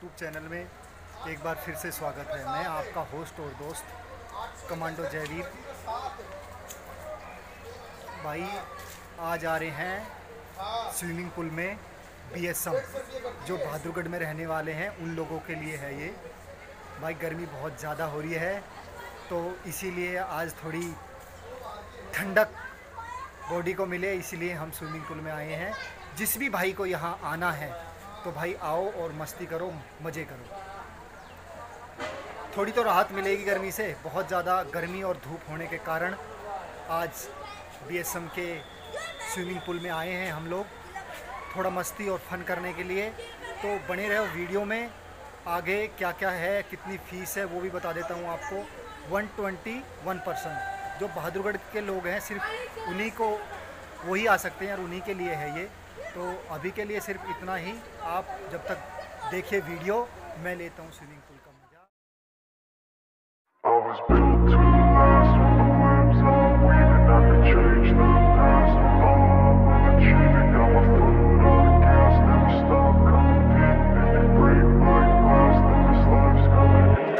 YouTube channel में एक बार फिर से स्वागत है। मैं आपका होस्ट और दोस्त, कमांडो जयवीर भाई, आज आ रहे हैं स्विमिंग पूल में बीएसएम जो बहादुरगढ़ में रहने वाले हैं। उन लोगों के लिए है ये। भाई, गर्मी बहुत ज़्यादा हो रही है तो इसीलिए आज थोड़ी ठंडक बॉडी को मिले, इसीलिए हम स्विमिंग पूल में आए हैं। जिस भी भाई को यहाँ आना है तो भाई आओ और मस्ती करो, मज़े करो। थोड़ी तो राहत मिलेगी गर्मी से। बहुत ज़्यादा गर्मी और धूप होने के कारण आज बीएसएम के स्विमिंग पूल में आए हैं हम लोग। थोड़ा मस्ती और फन करने के लिए। तो बने रहो वीडियो में। आगे क्या क्या है, कितनी फ़ीस है, वो भी बता देता हूँ आपको। 121 परसेंट। जो बहादुरगढ़ के लोग हैं, सिर्फ़ उन्हीं को, वही आ सकते हैं और उन्हीं के लिए है ये। तो अभी के लिए सिर्फ़ इतना ही। आप जब तक देखिए वीडियो, मैं लेता हूँ स्विमिंग पूल का मज़ा।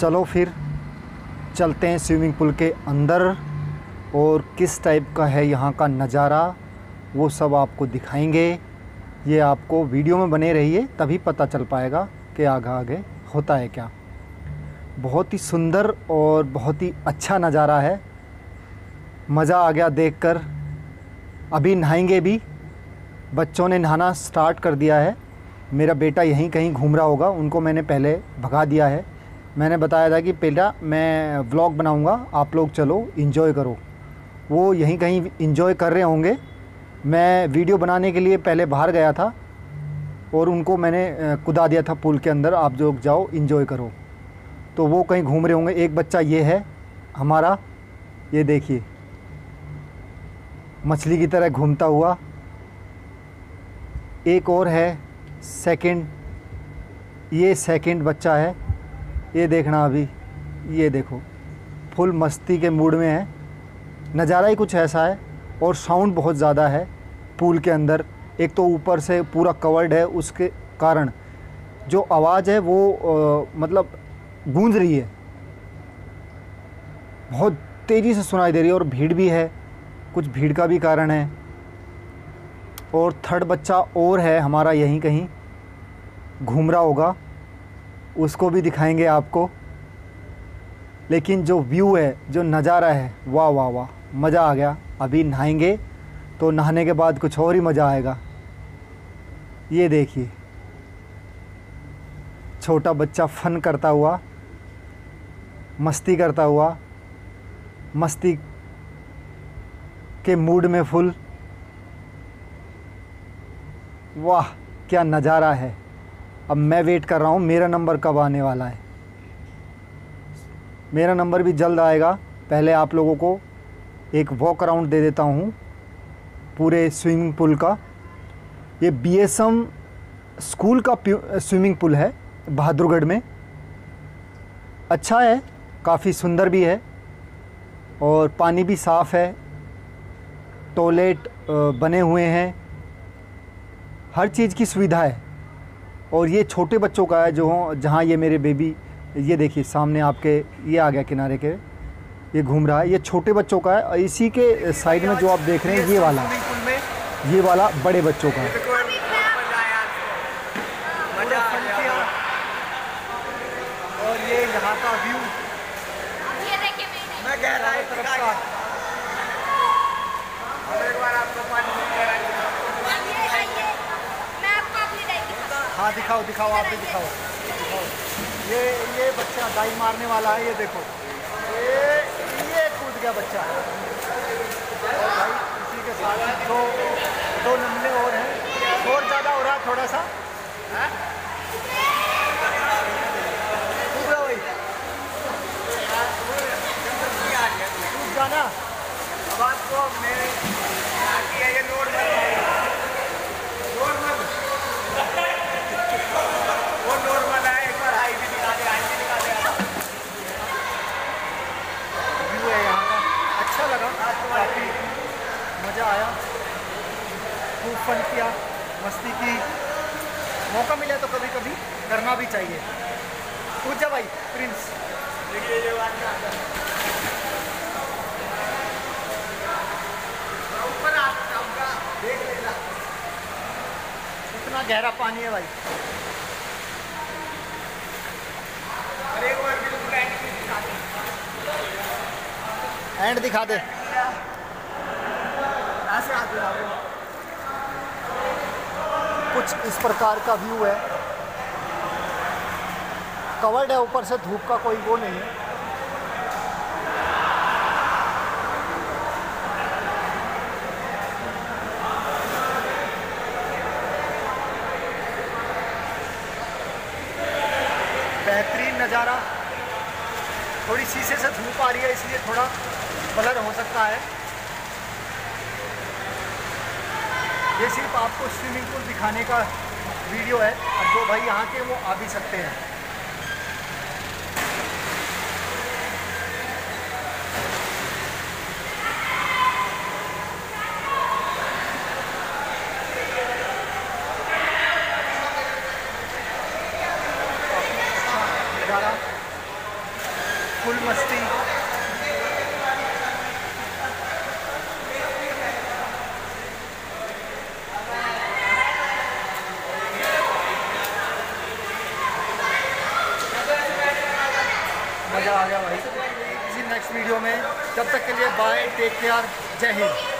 चलो फिर चलते हैं स्विमिंग पूल के अंदर। और किस टाइप का है यहाँ का नज़ारा, वो सब आपको दिखाएँगे। ये आपको वीडियो में बने रहिए, तभी पता चल पाएगा कि आगे आगे होता है क्या। बहुत ही सुंदर और बहुत ही अच्छा नज़ारा है। मज़ा आ गया देखकर। अभी नहाएँगे भी। बच्चों ने नहाना स्टार्ट कर दिया है। मेरा बेटा यहीं कहीं घूम रहा होगा, उनको मैंने पहले भगा दिया है। मैंने बताया था कि पहला मैं व्लॉग बनाऊँगा, आप लोग चलो इन्जॉय करो। वो यहीं कहीं इन्जॉय कर रहे होंगे। मैं वीडियो बनाने के लिए पहले बाहर गया था और उनको मैंने कुदा दिया था पुल के अंदर, आप लोग जाओ इन्जॉय करो। तो वो कहीं घूम रहे होंगे। एक बच्चा ये है, हमारा, ये देखिए। मछली की तरह घूमता हुआ। एक और है सेकंड ये सेकंड बच्चा है। ये देखना अभी ये देखो। फुल मस्ती के मूड में है। नज़ारा ही कुछ ऐसा है और साउंड बहुत ज़्यादा है पूल के अंदर। एक तो ऊपर से पूरा कवर्ड है उसके कारण। जो आवाज़ है वो अ, मतलब गूंज रही है। बहुत तेज़ी से सुनाई दे रही है और भीड़ भी है। कुछ भीड़ का भी कारण है। और थर्ड बच्चा और है हमारा यहीं कहीं। घूम रहा होगा। उसको भी दिखाएँगे आपको। लेकिन जो व्यू है, जो नज़ारा है, वाह वाह वाह, मज़ा आ गया। अभी नहाएँगे तो नहाने के बाद कुछ और ही मज़ा आएगा। ये देखिए, छोटा बच्चा फन करता हुआ, मस्ती करता हुआ, मस्ती के मूड में फुल वाह, क्या नज़ारा है। अब मैं वेट कर रहा हूँ, मेरा नंबर कब आने वाला है? मेरा नंबर भी जल्द आएगा। पहले आप लोगों को एक वॉक अराउंड दे देता हूँ, पूरे स्विमिंग पूल का। ये बीएसएम स्कूल का स्विमिंग पूल है, बहादुरगढ़ में। अच्छा है, काफ़ी सुंदर भी है, और पानी भी साफ़ है टॉयलेट बने हुए हैं। हर चीज़ की सुविधा है। और ये छोटे बच्चों का है जो जहाँ ये मेरे बेबी ये देखिए, सामने आपके, ये आ गया किनारे के, ये घूम रहा है। ये छोटे बच्चों का है, इसी के साइड में जो आप देख रहे हैं, ये वाला। ये वाला बड़े बच्चों का है और ये यहाँ का व्यू ये देखिए मेरे मैं गहराई तरफ़ का ये आइए मैं आपको अपनी डायरी दिखाऊँगा हाँ दिखाओ दिखाओ, आप भी दिखाओ। ये ये बच्चा डाई मारने वाला है, ये देखो। ये ये कूद गया बच्चा। और भाई, इसी के साथ दो दो नमूने और हैं। शोर ज़्यादा हो रहा थोड़ा सा। भाई। जाना। आपको मैं आती है ये नॉर्मल नॉर्मल वो नॉर्मल है एक बार हाई भी दिखा दे हाई भी दिखा दे व्यू है यहाँ का अच्छा लगा काफ़ी मज़ा आया। खूब फन किया। मस्ती की। मौका मिले तो कभी कभी करना भी चाहिए। पूछ जा भाई प्रिंस इतना गहरा पानी है भाई। एंड दिखा दे। कुछ इस प्रकार का व्यू है। कवर्ड है, ऊपर से धूप का कोई वो नहीं। है बेहतरीन नज़ारा। थोड़ी शीशे से धूप आ रही है, इसलिए थोड़ा कलर हो सकता है। ये सिर्फ़ आपको स्विमिंग पूल दिखाने का वीडियो है। और जो भाई यहाँ के वो आ भी सकते हैं। फुल मस्ती मज़ा आ गया भाई किसी नेक्स्ट वीडियो में। तब तक के लिए बाय टेक केयर जय हिंद।